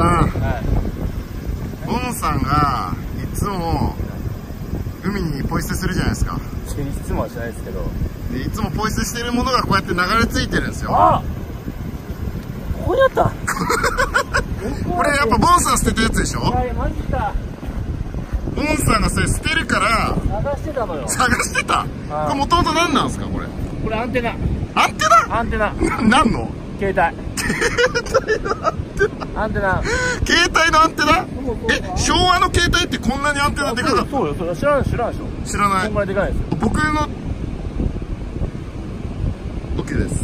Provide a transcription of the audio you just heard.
さん。はい。ボンさんがいつも海にポイ捨てするじゃないですか。いつもはしないですけど。でいつもポイ捨てしてるものがこうやって流れ着いてるんですよ。あここにあった。これやっぱボンさん捨てたやつでしょ？はいマジか。ボンさんがそれ捨てるから探してたのよ。探してた？これもともと何なんですかこれ？これアンテナ。アンテナ？アンテナ。な何の？携帯 アンテナ。携帯のアンテナ？え昭和の携帯ってこんなにアンテナでかかっそうよそう。よ知らない知らないでしょ。た知らない。こんぐらいでかいんですよ。僕の OK です